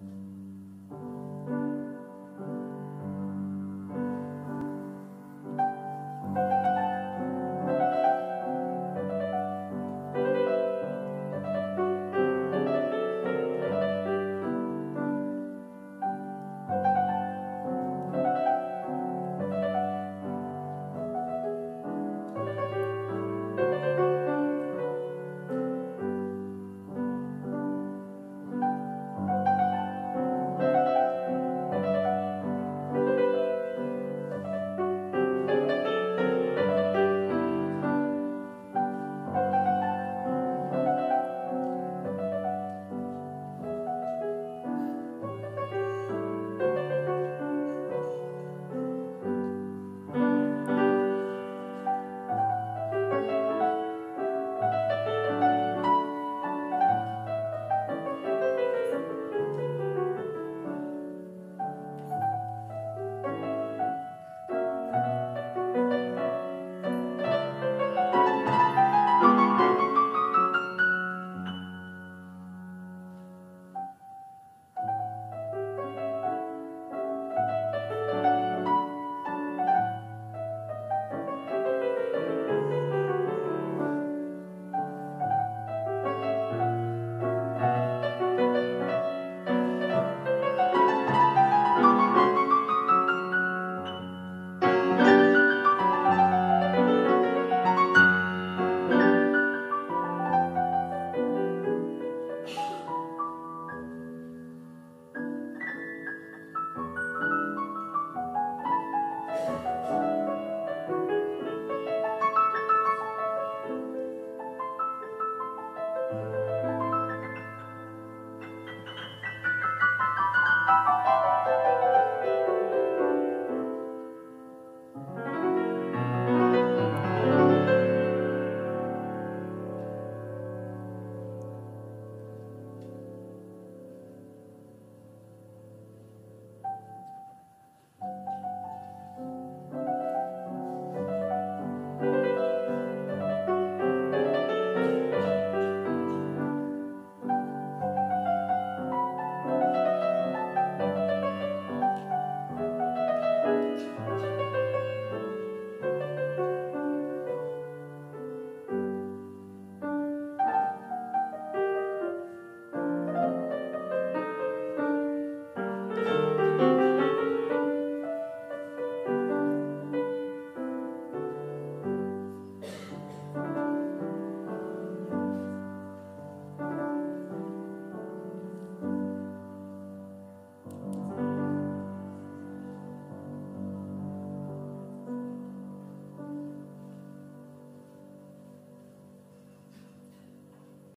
you